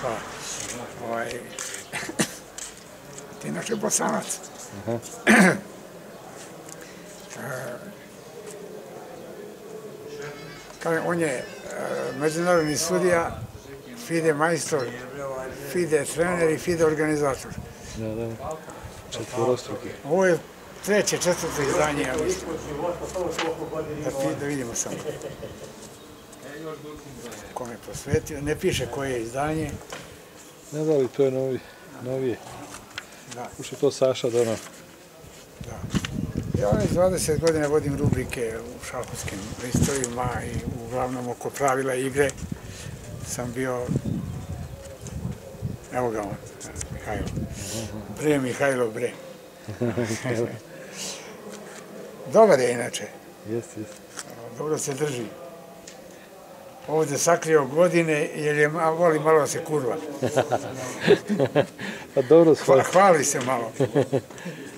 Hvala. Ovaj, ti inače bosanac. Aha. Kaže, on je e, međunarodni sudija, FIDE majstor, FIDE trener i FIDE organizator. Da, da. Četvorostruki. Ovo je treće, četvrto izdanje, ja mislim. Da, da vidimo samo. Kome je posvetio. Ne piše koje je izdanje. Ne da li to je novi, novije. Da. Ušto to Saša dono. Da. Ja već 20 godina vodim rubrike u šahovskim listovima i uglavnom oko pravila igre sam bio, evo ga on, Mihajlo. Bre, Mihajlo, bre. Dobar je inače, Jeste, jeste. dobro se drži. Ovdje sakrio godine jer je, voli malo se kurva. Pa dobro, Hva- shvala. Hvali se malo.